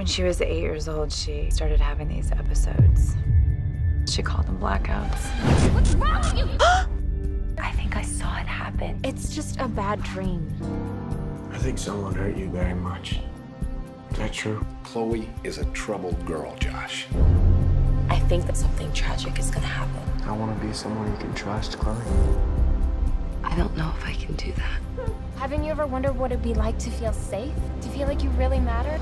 When she was eight years old, she started having these episodes. She called them blackouts. What's wrong with you? I think I saw it happen. it's just a bad dream. I think someone hurt you very much. Is that true? Chloe is a troubled girl, Josh. I think that something tragic is gonna happen. I want to be someone you can trust, Chloe. I don't know if I can do that. Haven't you ever wondered what it'd be like to feel safe? To feel like you really matter?